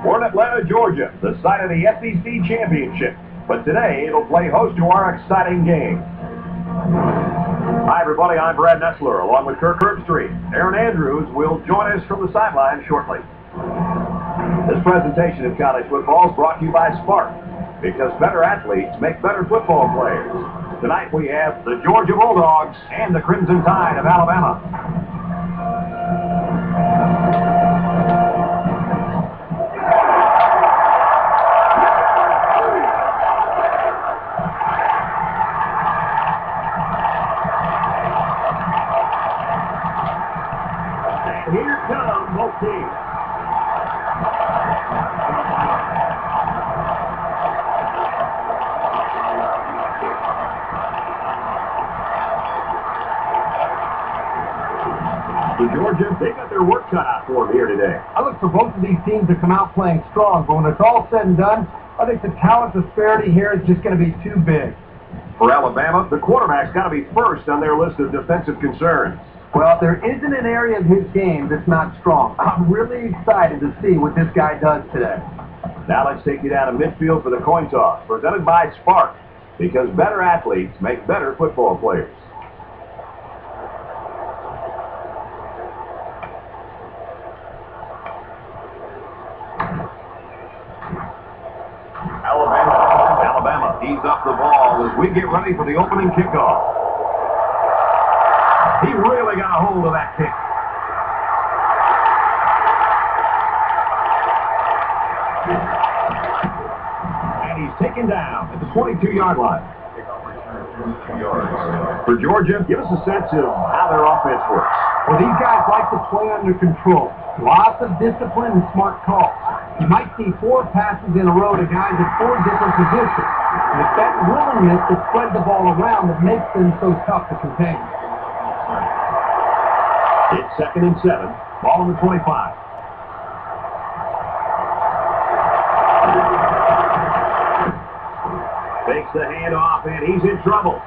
We're in Atlanta, Georgia, the site of the SEC Championship. But today, it'll play host to our exciting game. Hi, everybody. I'm Brad Nessler, along with Kirk Herbstreit. Erin Andrews will join us from the sideline shortly. This presentation of college football is brought to you by SPARQ, because better athletes make better football players. Tonight we have the Georgia Bulldogs and the Crimson Tide of Alabama. Here come both teams. So Georgia, they got their work cut out for them here today. I look for both of these teams to come out playing strong, but when it's all said and done, I think the talent disparity here is just going to be too big. For Alabama, the quarterback's got to be first on their list of defensive concerns. Well, there isn't an area of his game that's not strong. I'm really excited to see what this guy does today. Now let's take you down to midfield for the coin toss, presented by SPARQ, because better athletes make better football players. Alabama, Alabama tees up the ball as we get ready for the opening kickoff. He a hold of that kick. And he's taken down at the 22-yard line. For Georgia, give us a sense of how their offense works. Well, these guys like to play under control. Lots of discipline and smart calls. You might see four passes in a row to guys at four different positions. And it's that willingness to spread the ball around that makes them so tough to contain. It's second and seven. Ball on the 25. Fakes the handoff, and he's in trouble.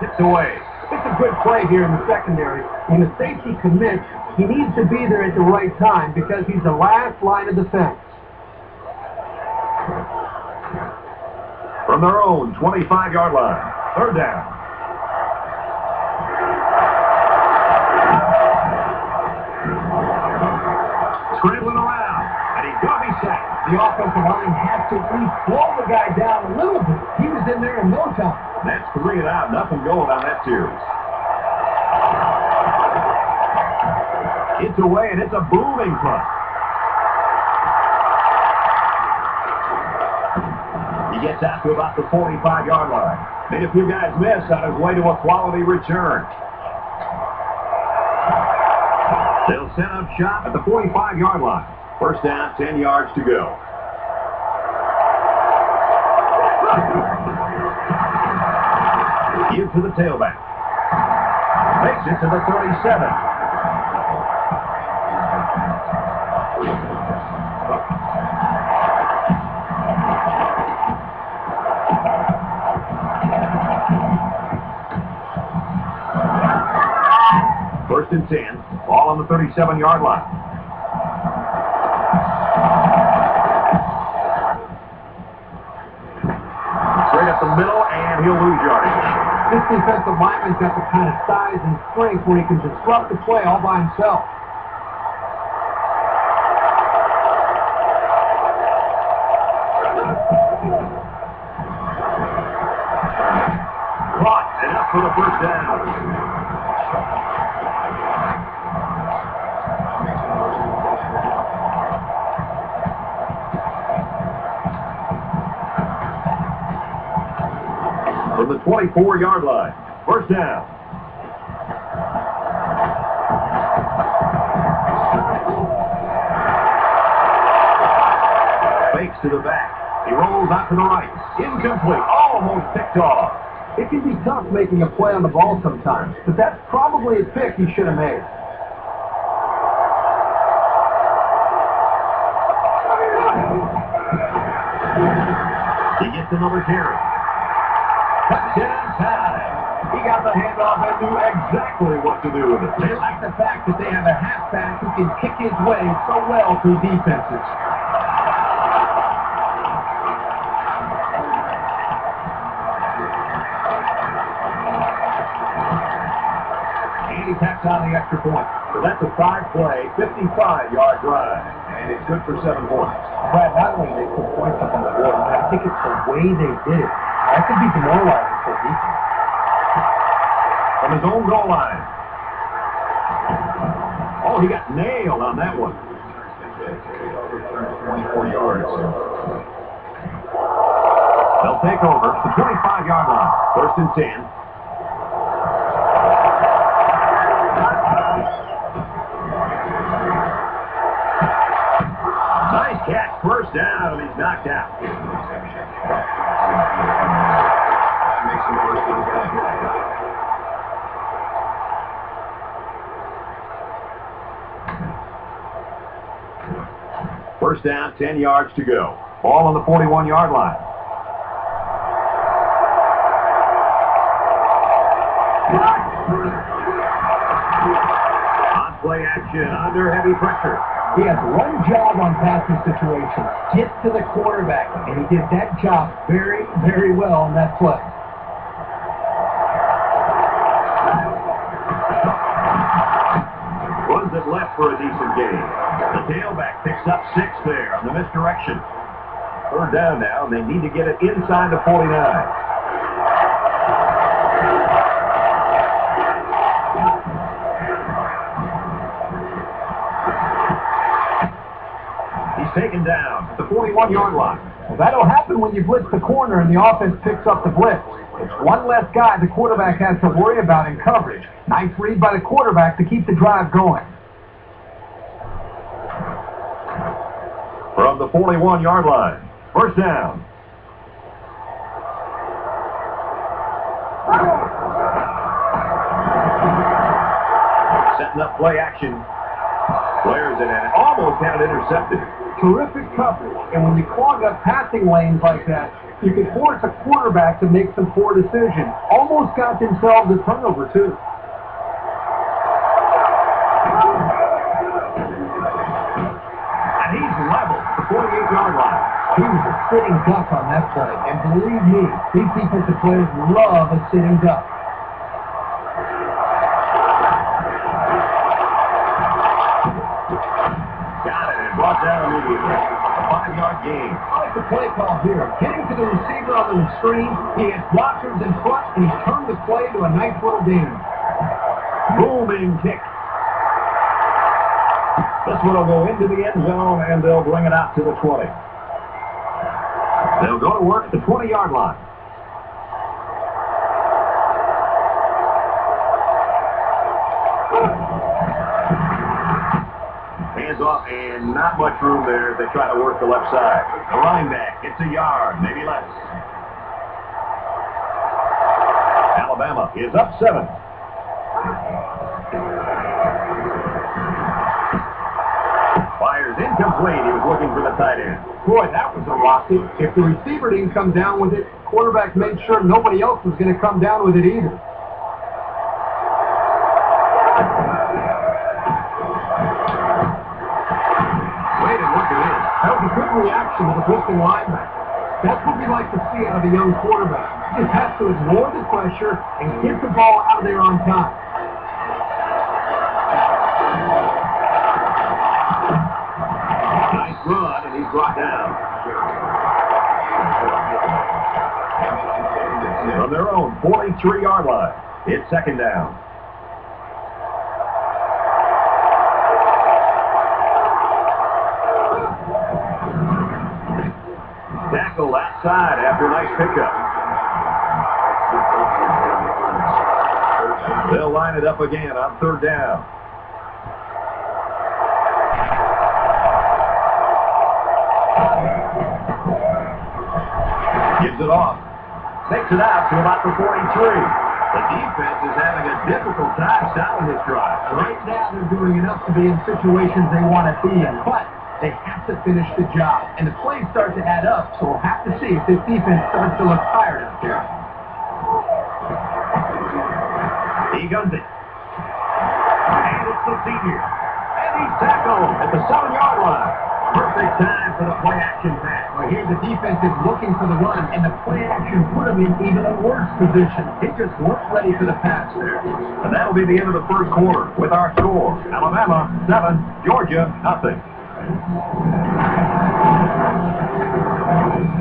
Tipped away. It's a good play here in the secondary. When the safety commits, he needs to be there at the right time because he's the last line of defense. From their own 25-yard line. Third down. The offensive line has to at least slow the guy down a little bit. He was in there in no time. That's three and out. Nothing going on that series. It's away, and it's a booming punt. He gets out to about the 45-yard line. Made a few guys miss on his way to a quality return. They'll set up shop at the 45-yard line. First down, 10 yards to go. Give to the tailback. Makes it to the 37. First and 10. Ball on the 37-yard line. He'll lose. This defensive lineman's got the kind of size and strength where he can disrupt the play all by himself. Caught and up for the first down. From the 24-yard line. First down. Fakes to the back. He rolls out to the right. Incomplete. Almost picked off. It can be tough making a play on the ball sometimes, but that's probably a pick he should have made. He gets another carry. He got the handoff and knew exactly what to do with it. They like the fact that they have a halfback who can kick his way so well through defenses. Andy taps on the extra point. So that's a five-play, 55-yard drive, and it's good for seven points. Brad, not only they put points up on the board, I think it's the way they did it. That could be demoralizing for defense. From his own goal line. Oh, he got nailed on that one. 24 yards. They'll take over the 25-yard line. First and 10. Nice catch, first down, he's knocked out. First down, 10 yards to go. Ball on the 41-yard line. On play action, under heavy pressure. He has one job on passing situations. Get to the quarterback. And he did that job very, very well on that play. Runs it left for a decent gain. The tailback picks up six there on the misdirection. Third down now, and they need to get it inside the 49. Taken down at the 41-yard line. Well, that'll happen when you blitz the corner and the offense picks up the blitz. It's one less guy the quarterback has to worry about in coverage. Nice read by the quarterback to keep the drive going. From the 41-yard line. First down. Setting up play action. Flares it and almost had it intercepted. Terrific coverage. And when you clog up passing lanes like that, you can force a quarterback to make some poor decisions. Almost got themselves a turnover, too. And he's level at the 48-yard line. He was a sitting duck on that play. And believe me, these defensive players love a sitting duck. A five-yard gain. I like the play call here. Getting to the receiver on the screen, he has blockers in front, and he's turned the play to a nice little gain. Booming kick. This one will go into the end zone, and they'll bring it out to the 20. They'll go to work at the 20-yard line. Off, and not much room there. They try to work the left side. The running back gets a yard, maybe less. Alabama is up seven. Fires incomplete. He was looking for the tight end. Boy, that was a rocket. If the receiver didn't come down with it, quarterback made sure nobody else was going to come down with it either. Good reaction to the linebacker. That's what we like to see out of a young quarterback. He just has to ignore the pressure and get the ball out of there on time. Nice run, and he's brought down. From their own 43-yard line, it's second down. Outside after a nice pickup. They'll line it up again on third down. Gives it off. Takes it out to about the 43. The defense is having a difficult time stopping this drive. Right now, they're doing enough to be in situations they want to be in, but they have to finish the job. And the plays start to add up, so we'll have to see if this defense starts to look tired out there. He guns it. And it's the senior. And he's tackled at the seven-yard line. Perfect time for the play-action pass. Well, Here the defense is looking for the run, and the play action put him in even a worse position. They just weren't ready for the pass there. And that'll be the end of the first quarter with our score. Alabama 7, Georgia nothing. Thank you.